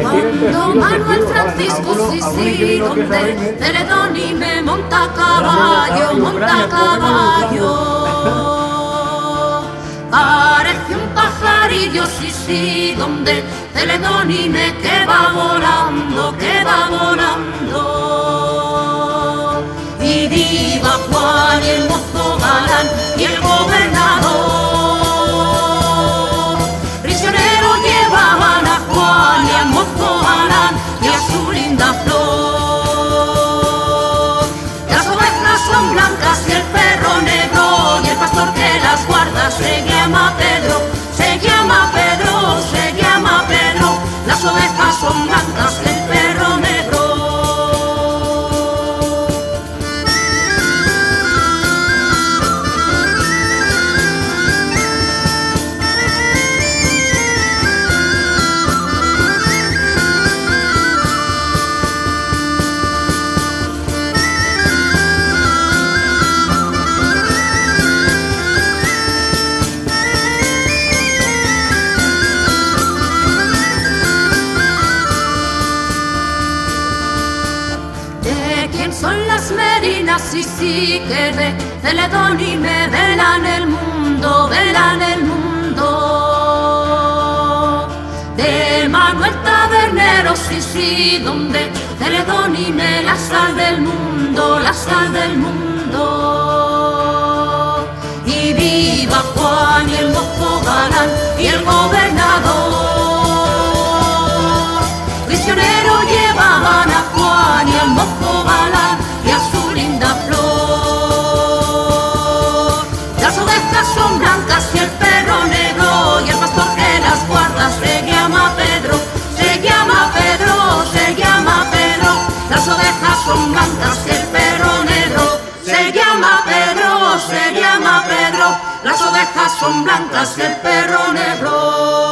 Cuando Manuel Francisco Sisi, donde Teledoni me monta caballo, monta caballo. Parece un pajarillo, sí, donde Teledoni me que va volando, que va volando. Y viva Juan y el mozo galán y el las las merinas? Sí, sí, que de y me velan el mundo, velan el mundo. De Manuel Tabernero, sí, donde y me la sal del mundo, la sal del mundo. Y viva Juan y el mozo galán y el gobernador. se llama Pedro, las ovejas son blancas y el perro negro.